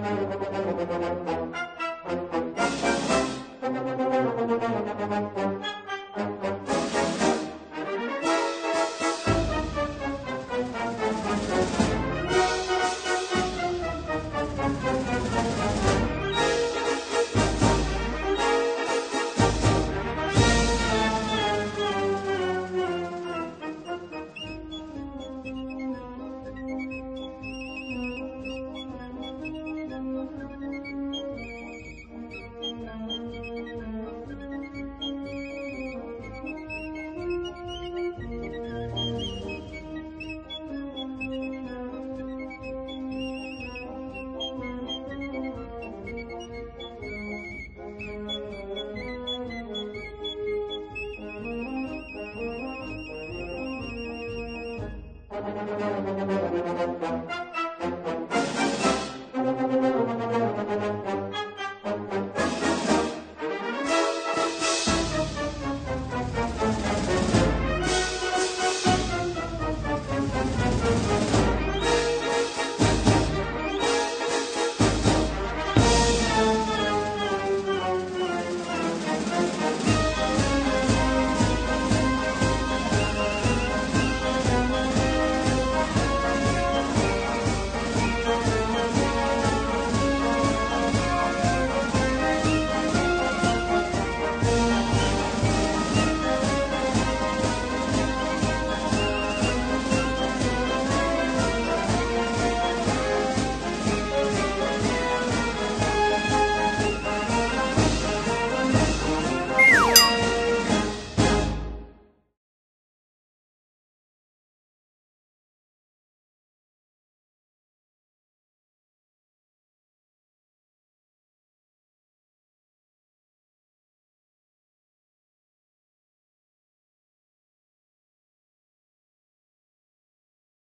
なるほど。